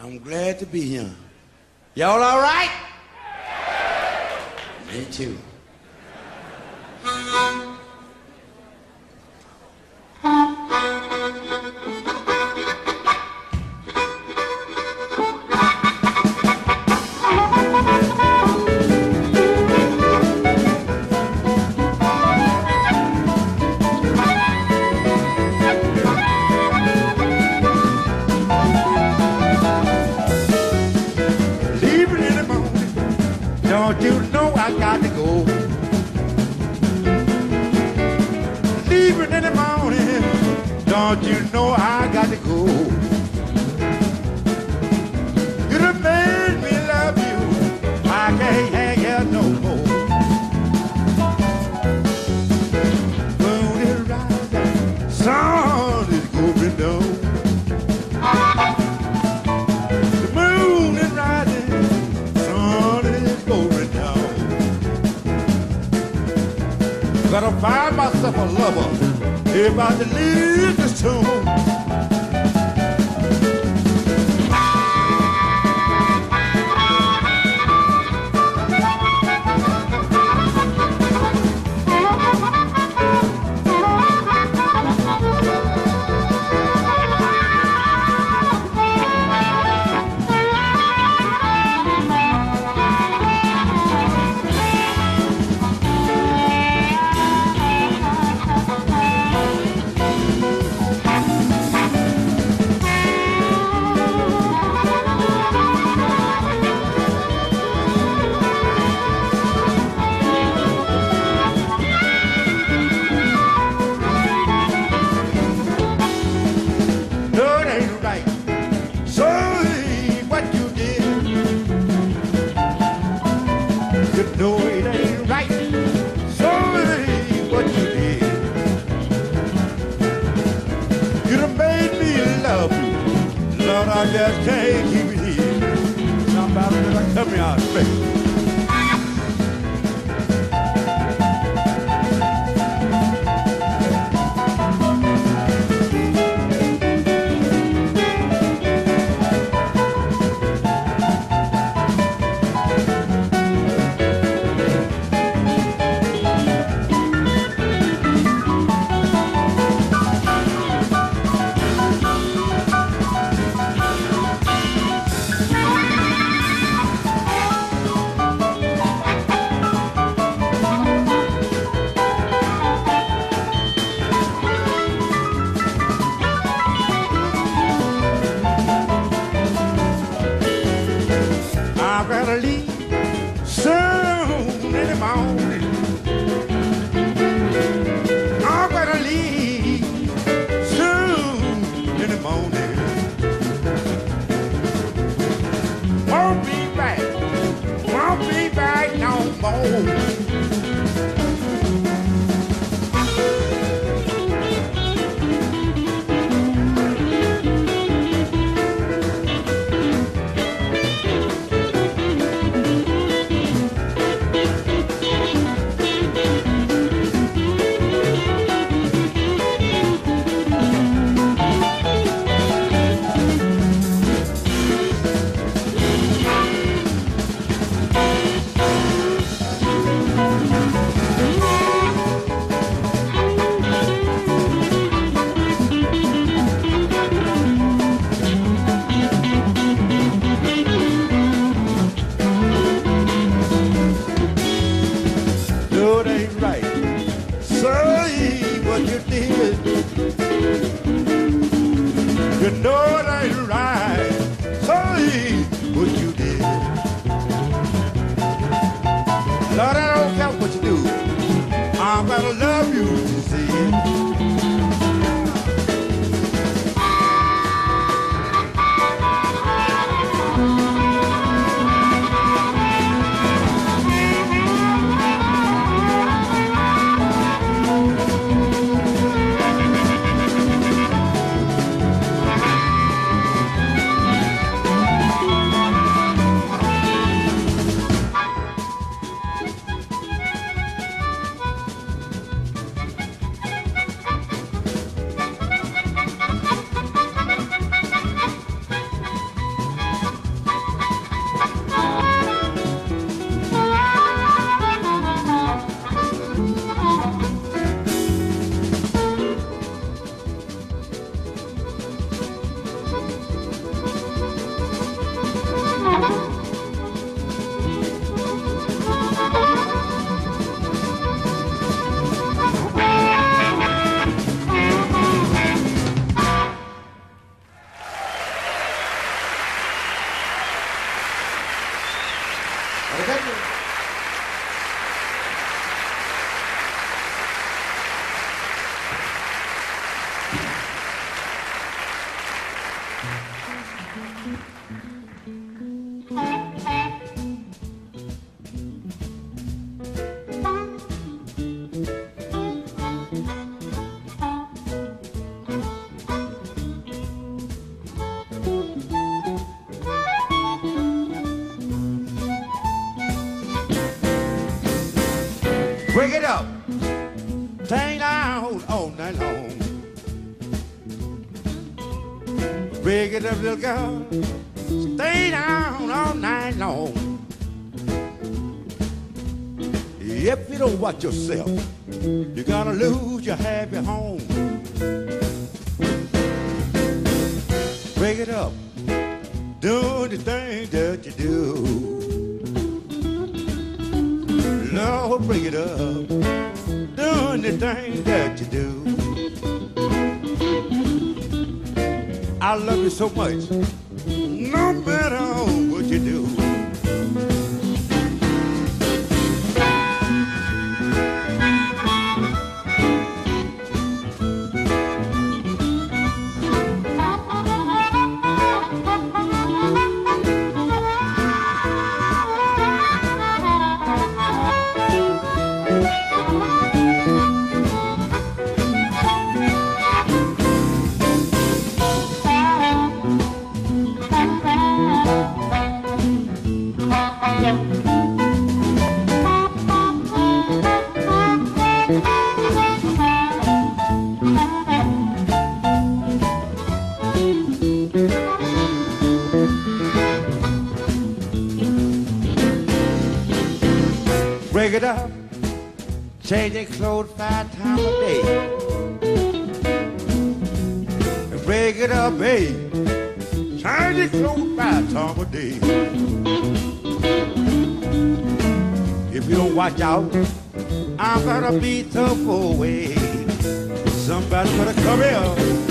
I'm glad to be here. Y'all all right? Me too. Break little girl. Stay down all night long. If you don't watch yourself, you're gonna lose your happy home. So much. Up. Change your clothes five times a day. And Break it up, babe. Change your clothes five times a day. If you don't watch out, I'm gonna be tough away. Somebody better come here.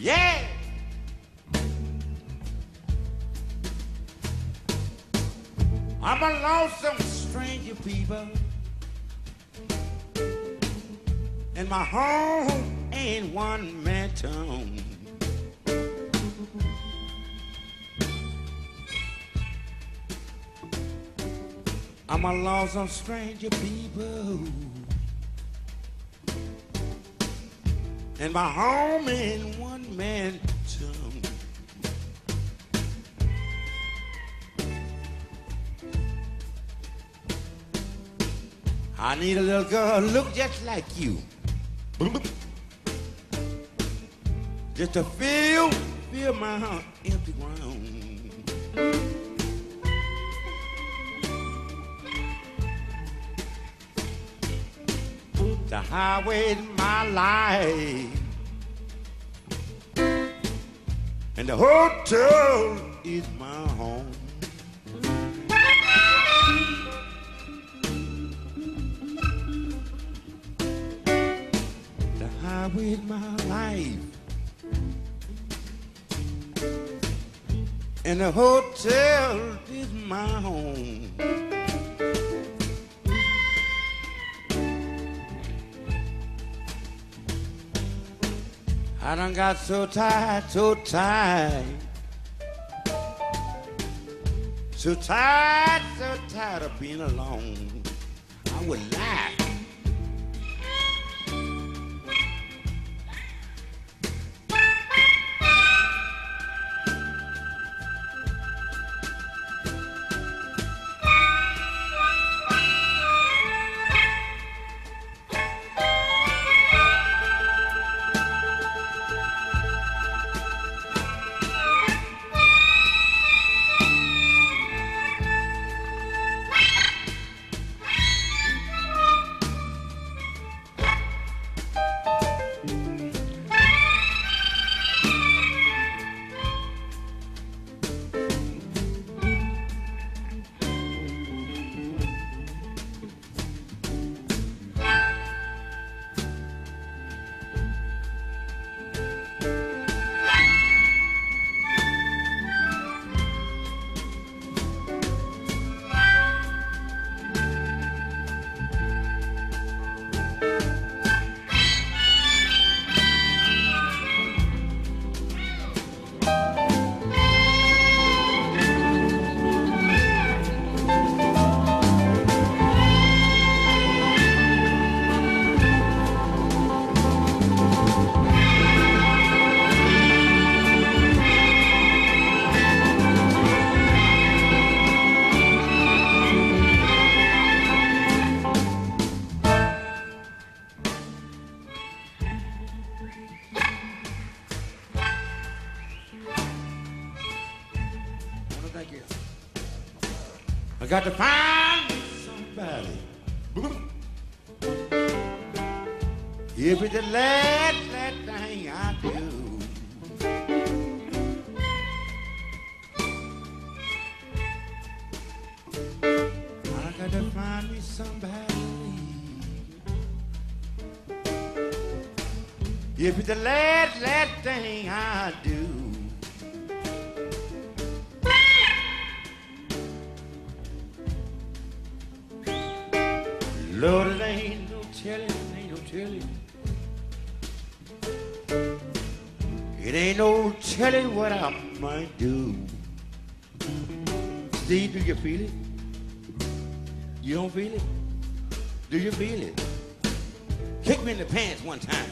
Yeah! I'm a lonesome stranger, people. And my home ain't one man town. I'm a lonesome stranger, people. And my home ain't one man. I need a little girl look just like you. Just to feel, feel my empty ground. The highway is my life. And the hotel is my home. The highway is my life. And the hotel is my home. I done got so tired, so tired. So tired, so tired of being alone. I would lie. Lord, it ain't no telling, ain't no telling. It ain't no telling what I might do. Steve, do you feel it? You don't feel it? Do you feel it? Kick me in the pants one time.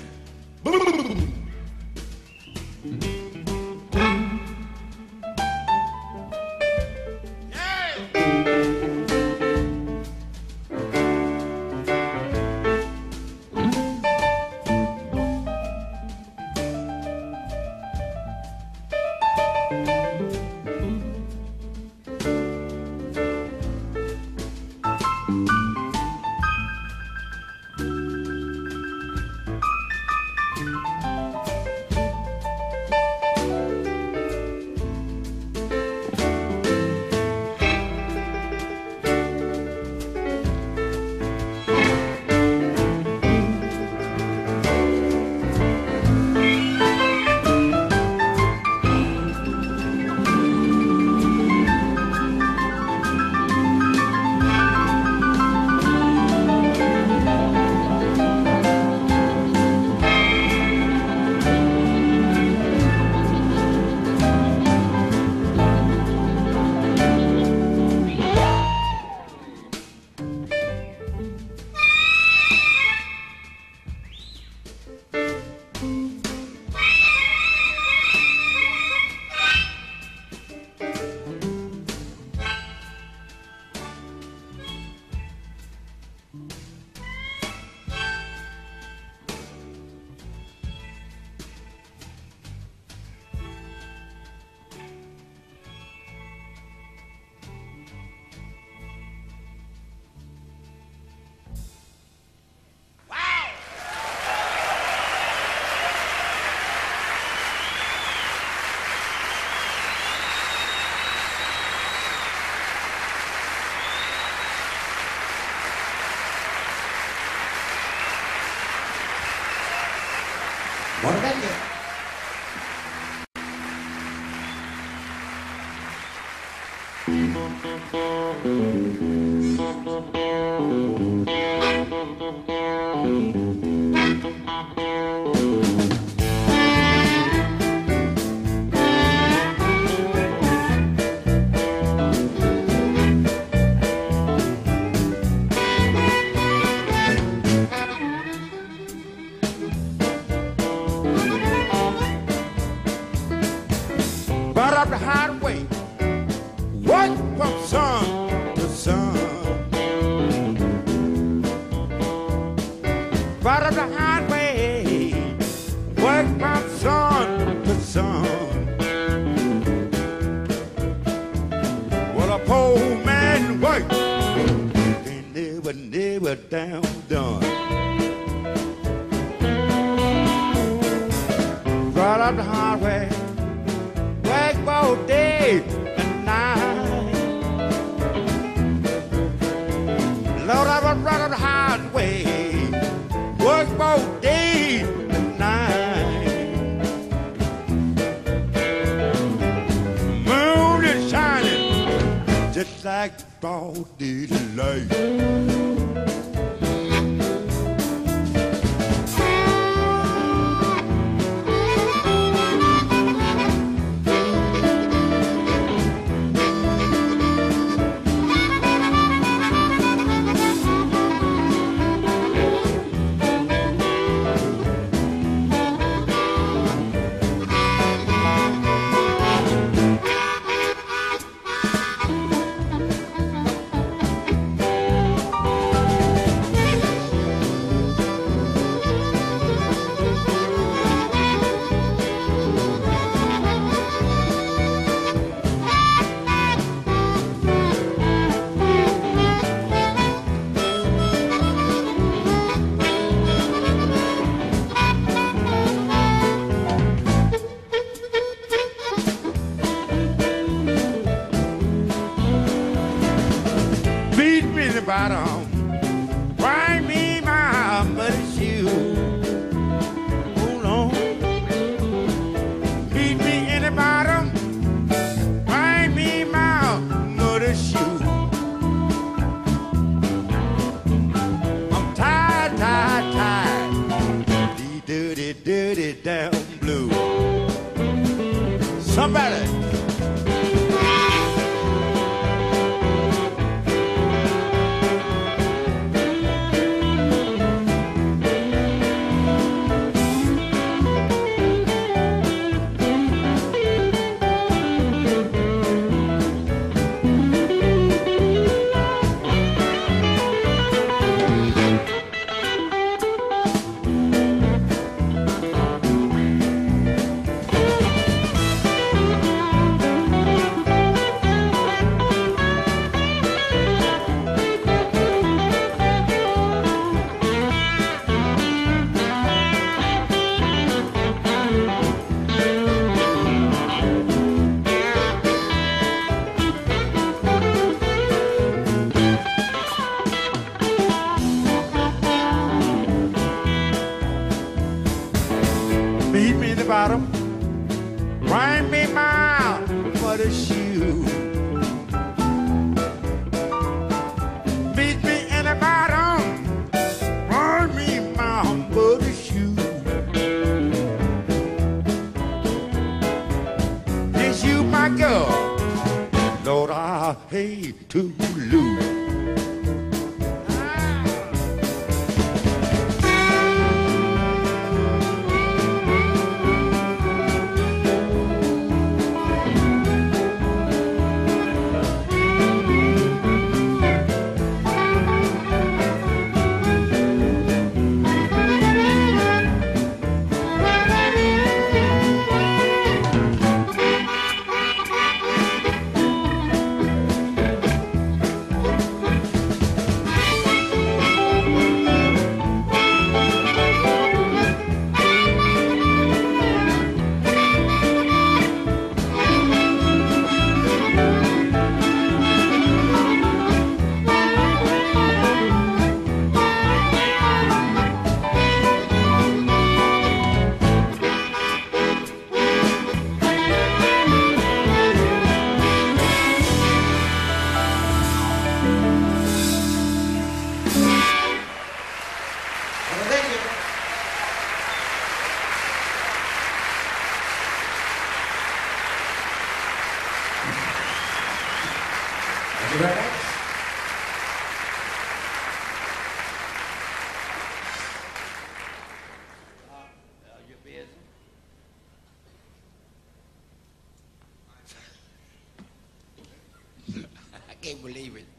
Just believe a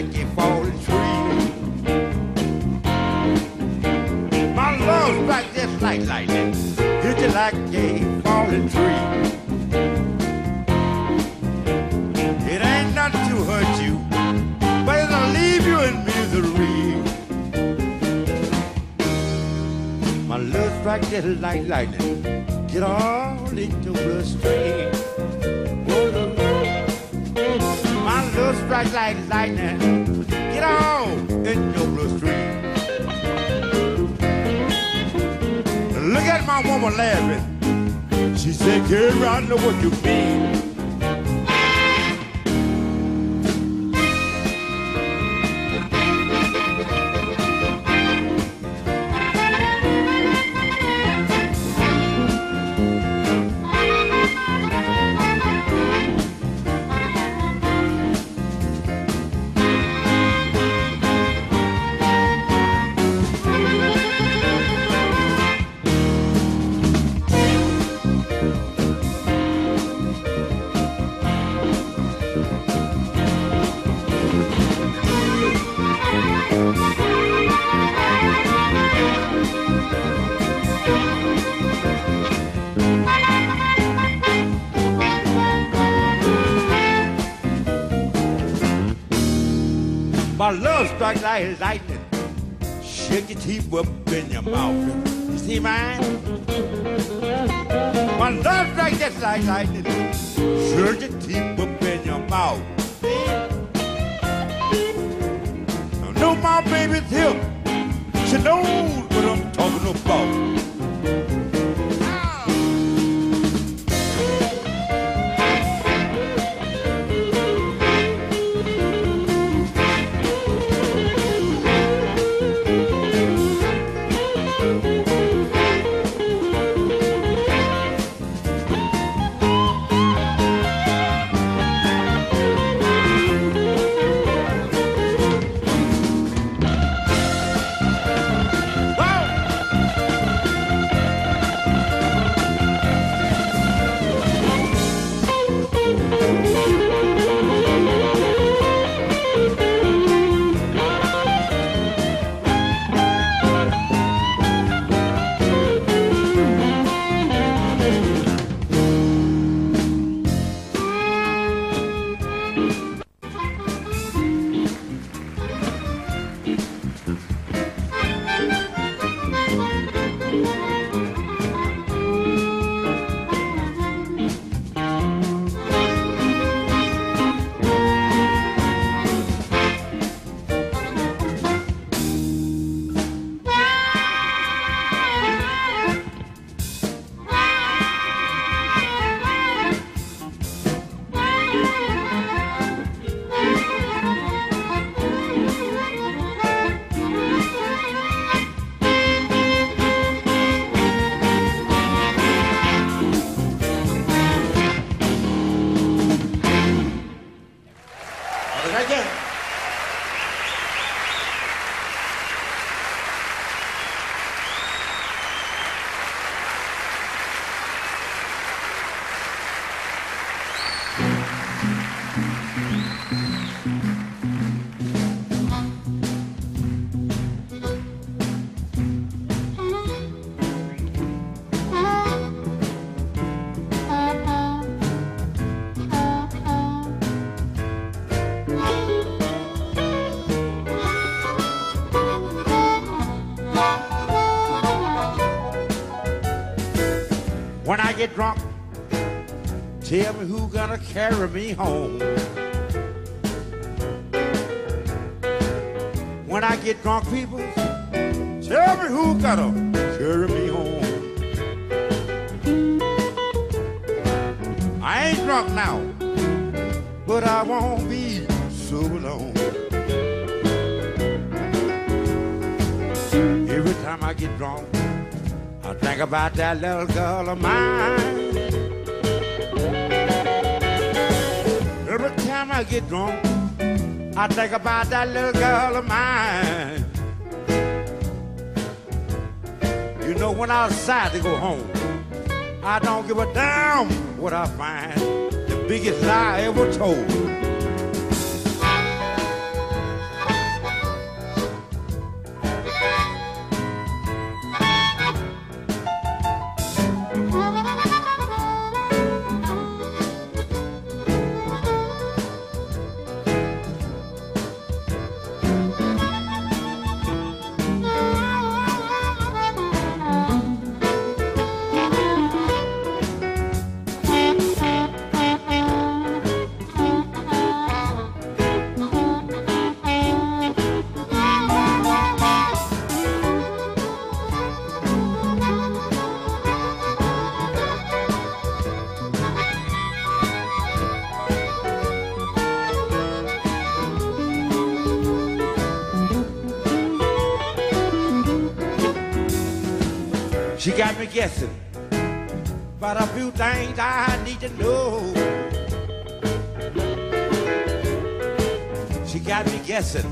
falling tree. Like lightning. Shake your teeth up in your mouth. You see mine? My love like just like lightning. Shake your teeth up in your mouth. I know my baby's here. She knows what I'm talking about. Carry me home. When I get drunk, people, tell me who gonna carry me home. I ain't drunk now, but I won't be so alone. Every time I get drunk, I think about that little girl of mine. I get drunk, I think about that little girl of mine. You know, when I decide to go home, I don't give a damn what I find. The biggest lie I ever told. Guessing about a few things I need to know. She got me guessing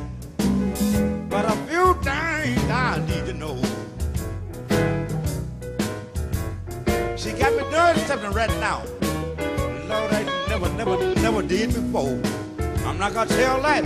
about a few things I need to know. She got me doing something right now. Lord, I never, never, never did before. I'm not gonna tell that.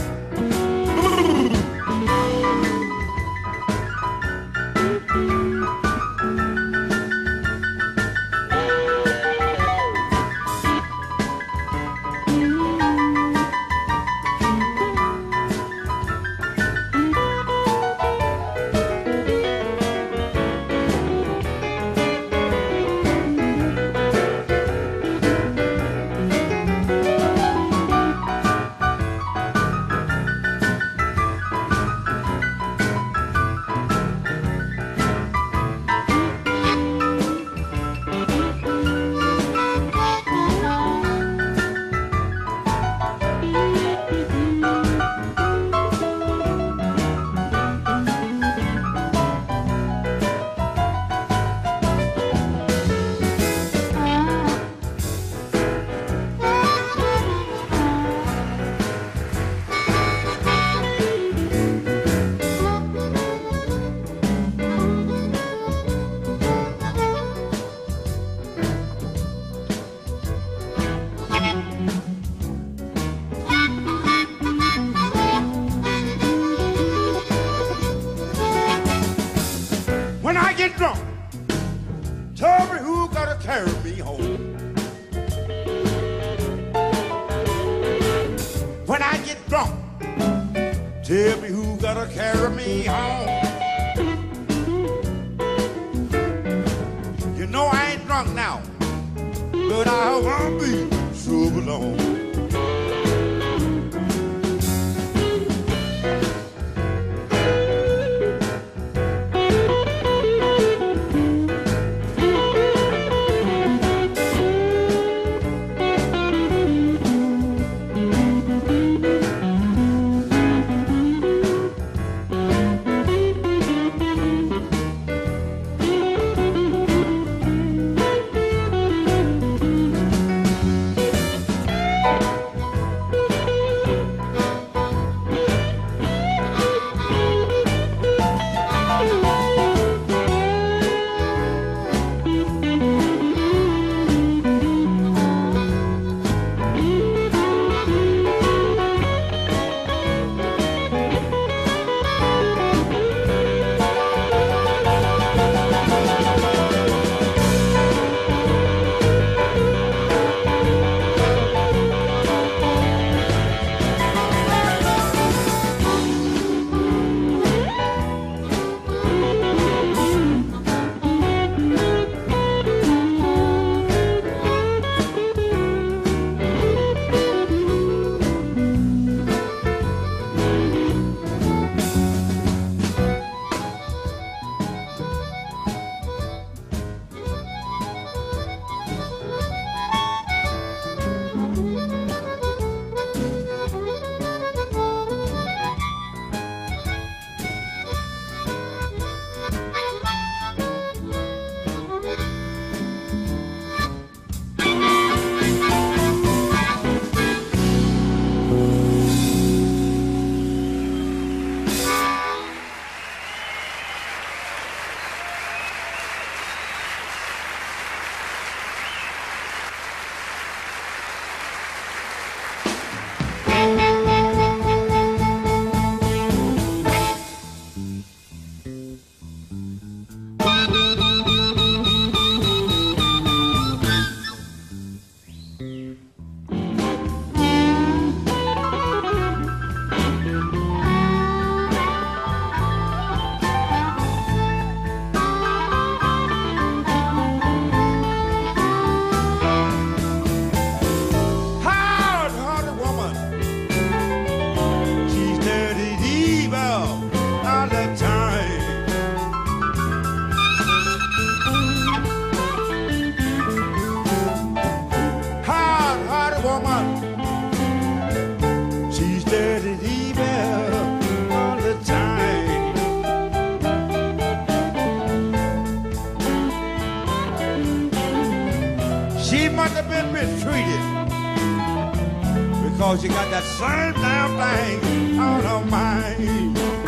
Cause you got that same damn thing on her mind.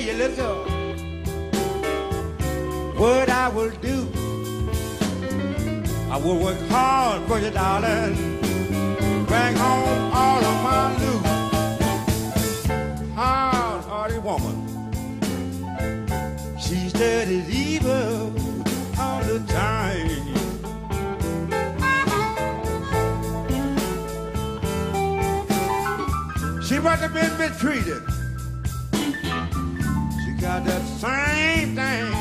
tell you, little, what I will do. I will work hard for you, darling. Bring home all of my loot. Hard-hearted woman, she studies evil all the time. She must have been mistreated got that same thing.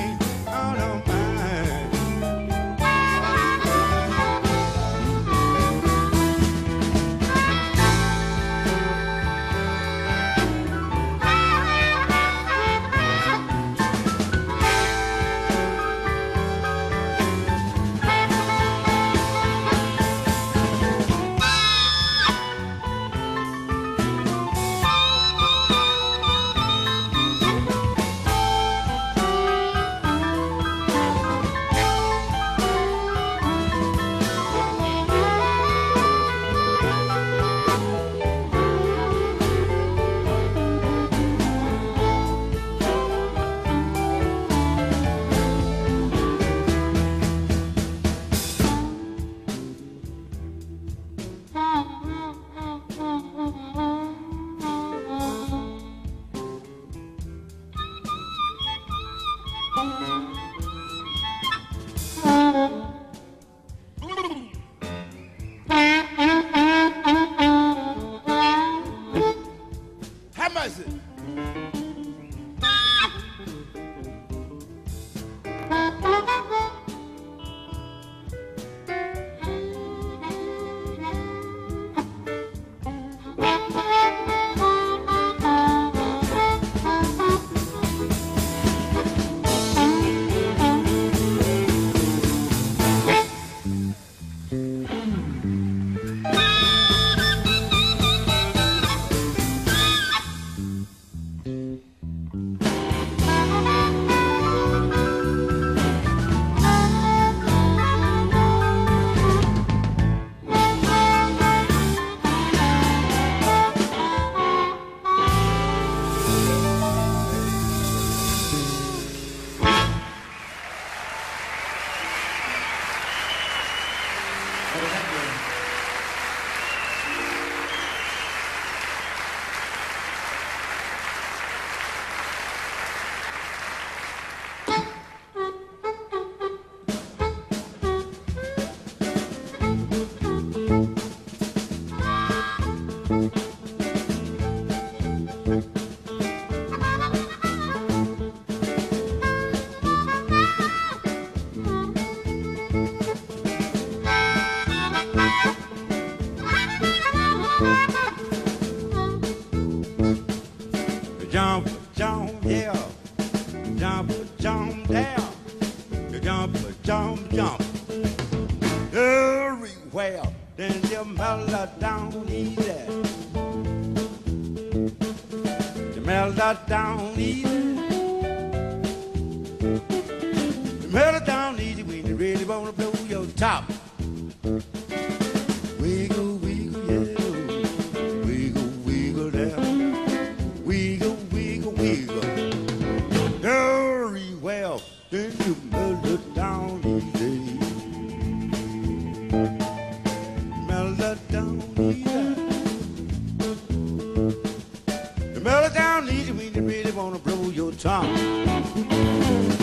The melody down needs you when you really wanna blow your tongue.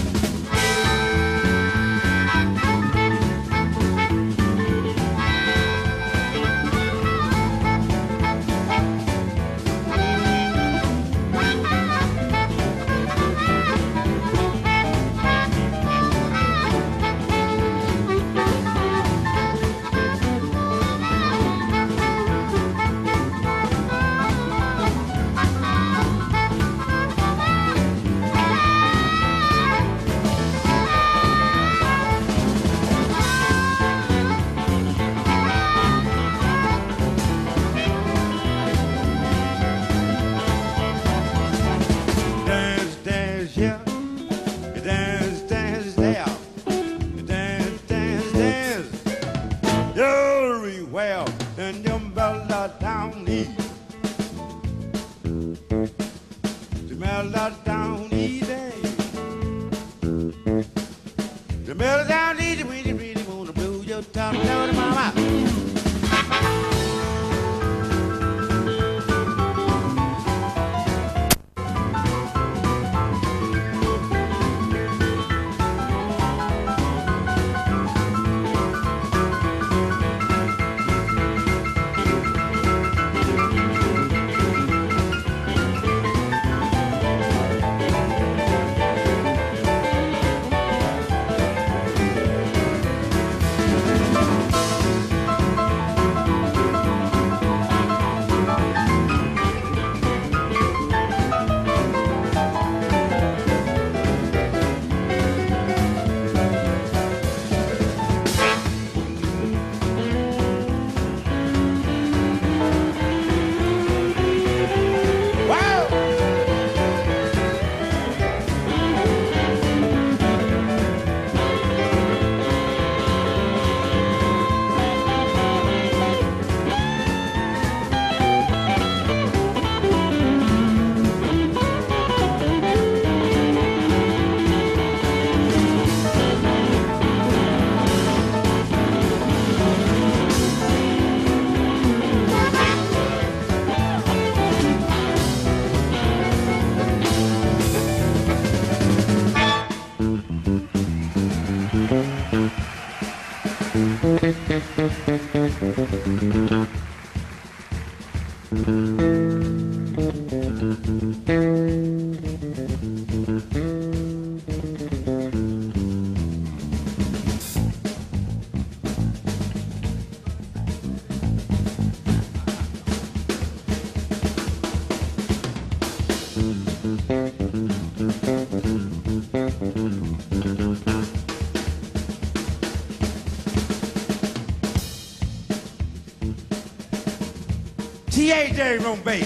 day room bass.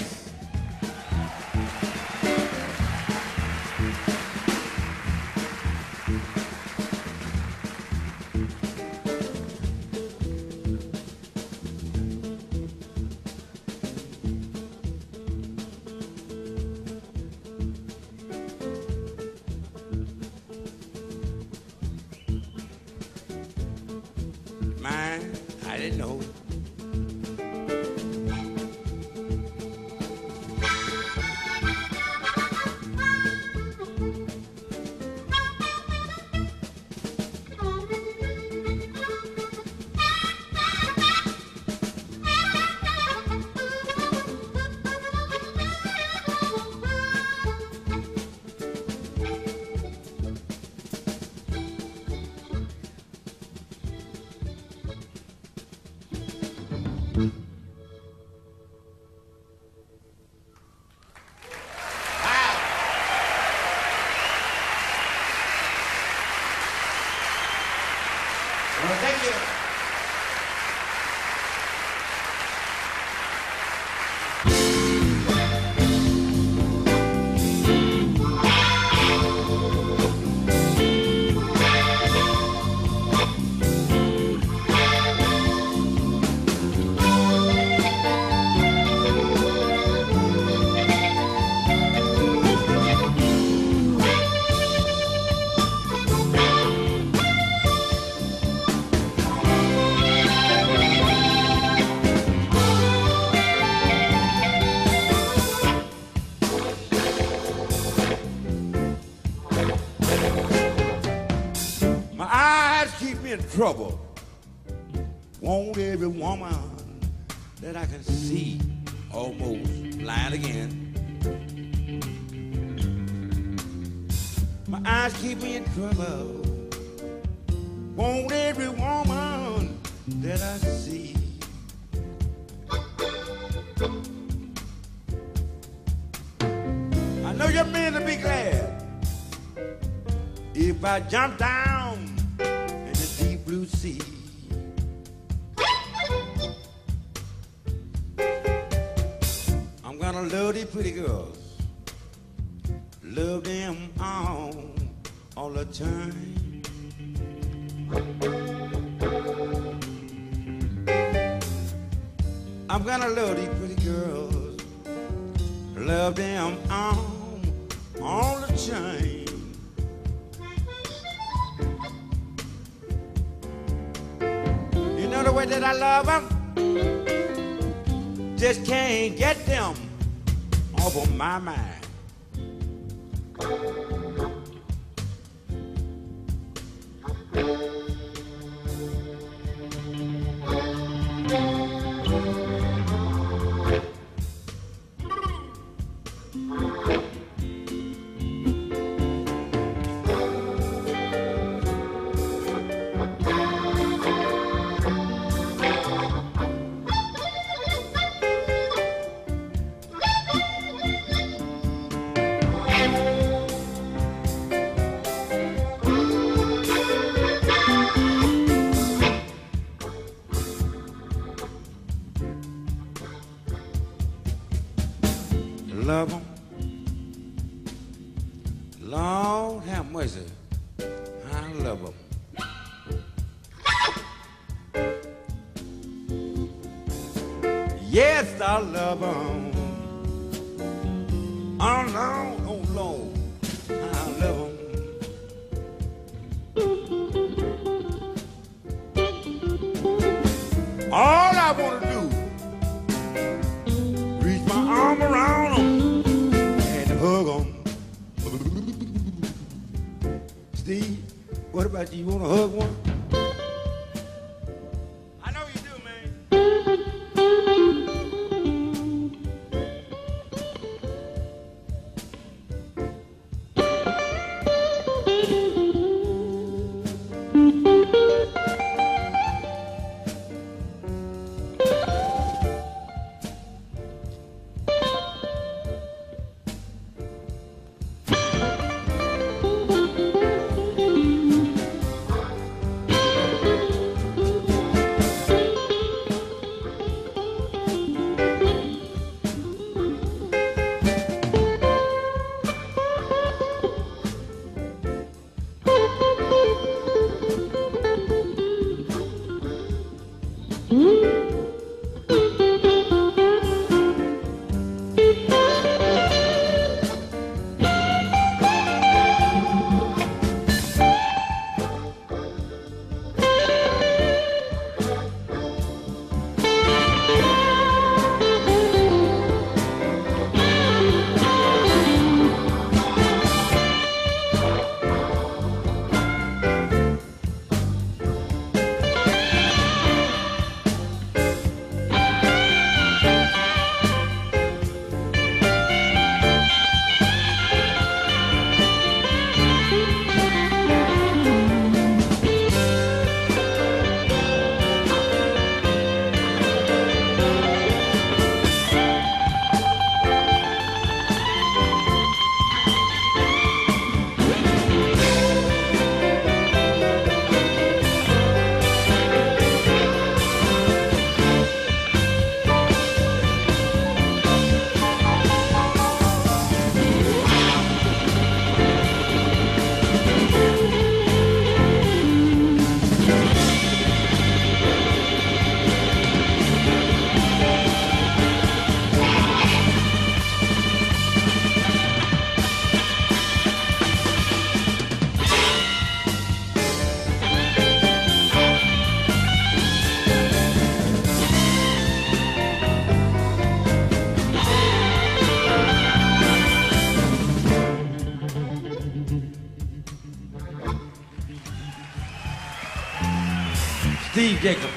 trouble. Want every woman that I can see. I'm gonna love these pretty girls, love them on, on the chain. You know the way that I love them? Just can't get them off of my mind. sabão. Jacob.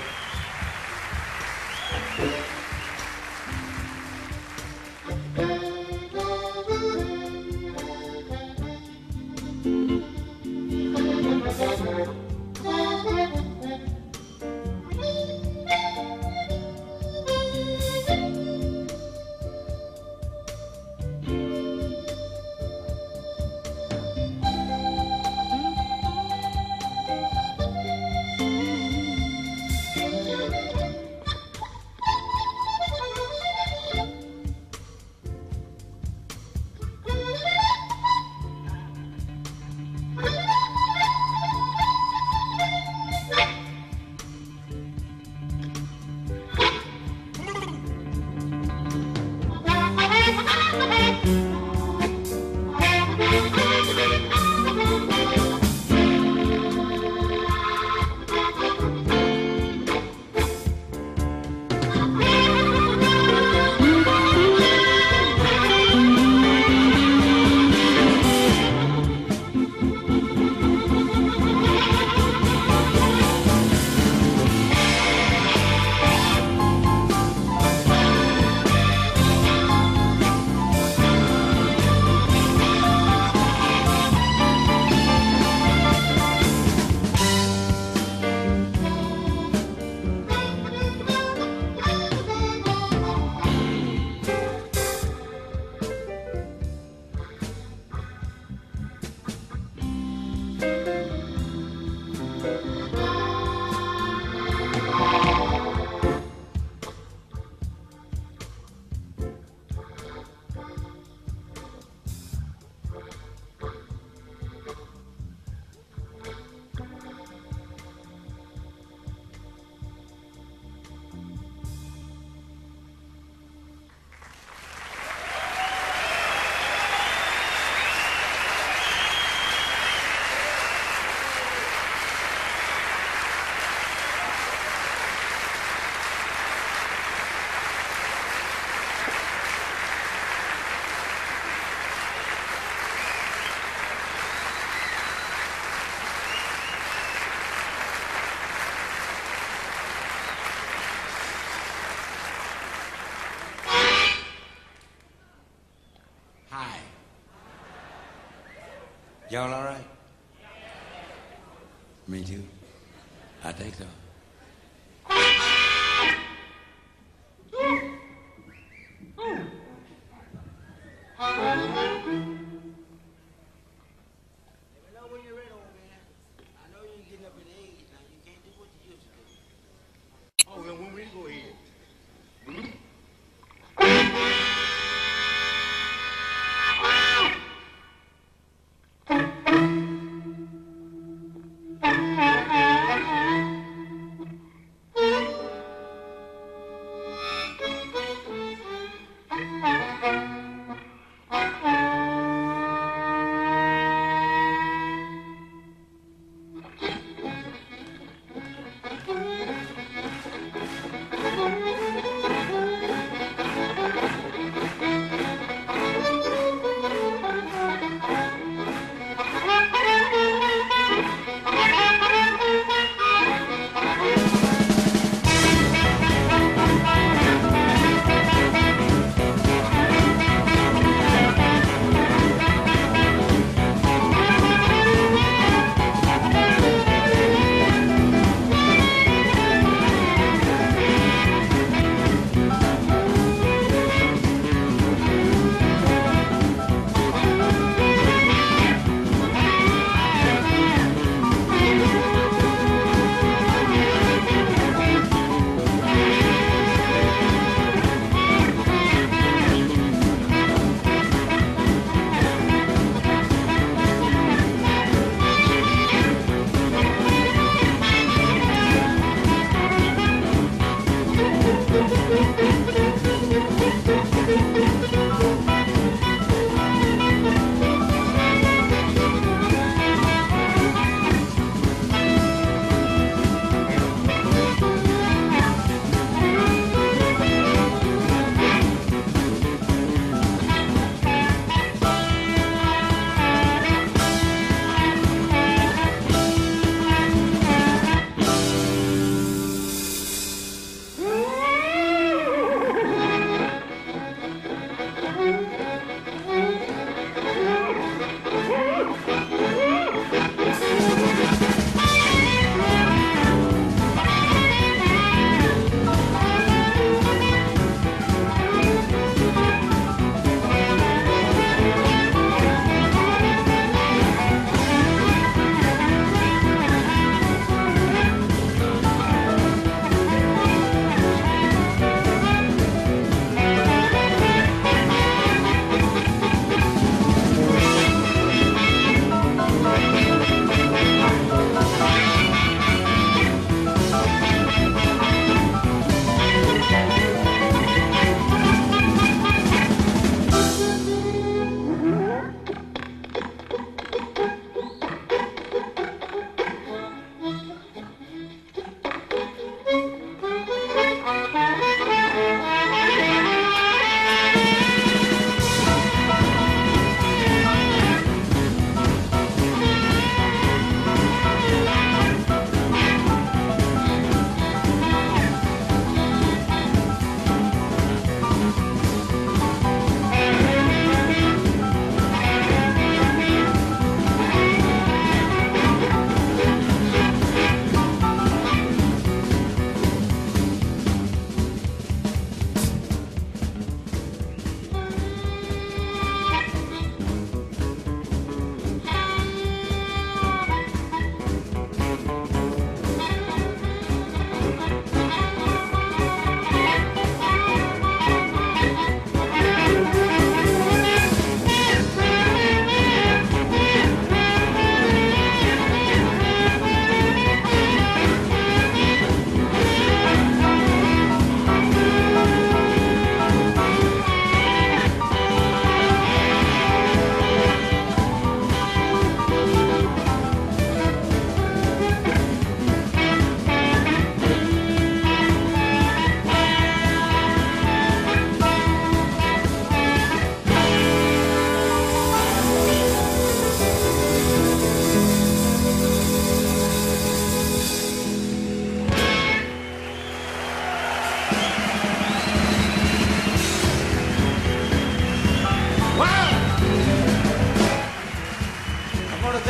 Y'all all right?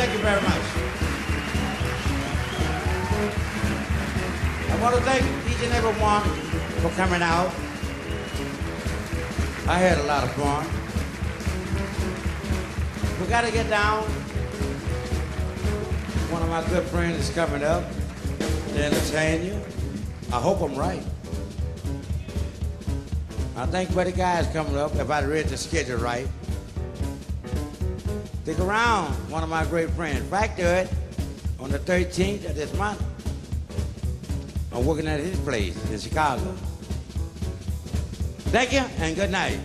Thank you very much. I want to thank each and every one for coming out. I had a lot of fun. We got to get down. One of my good friends is coming up to entertain you. I hope I'm right. I think Buddy Guy is coming up if I read the schedule right. Stick around, one of my great friends. Back it on the 13th of this month. I'm working at his place in Chicago. Thank you and good night.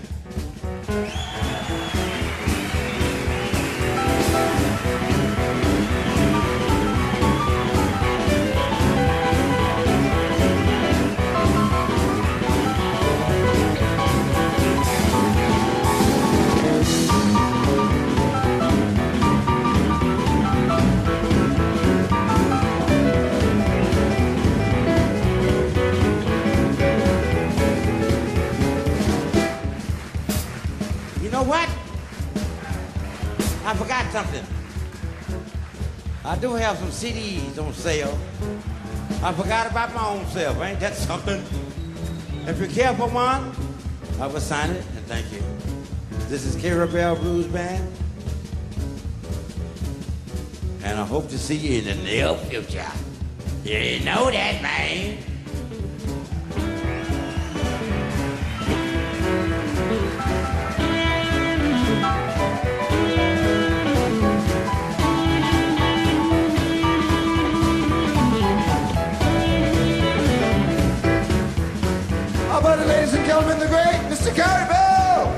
Know what? I forgot something. I do have some CDs on sale. I forgot about my own self. Ain't that something? If you care for one, I will sign it and thank you. This is Carey Bell Blues Band. And I hope to see you in the near future. You know that, man. Gentlemen, the great Mr. Carey Bell?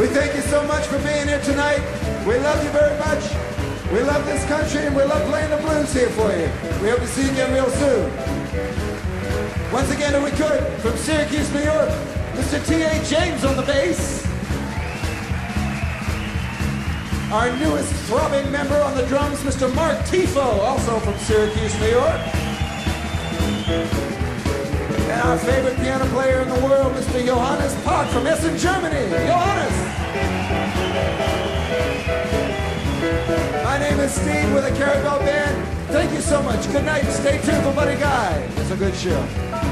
We thank you so much for being here tonight. We love you very much. We love this country and we love playing the blues here for you. We hope to see you again real soon. Once again, if we could, from Syracuse, New York, Mr. T.A. James on the bass. Our newest throbbing member on the drums, Mr. Mark Tifo, also from Syracuse, New York. And our favorite piano player in the world, Mr. Johannes Pock from Essen, Germany. Johannes! My name is Steve with the Carey Bell Band. Thank you so much. Good night. Stay tuned for Buddy Guy. It's a good show.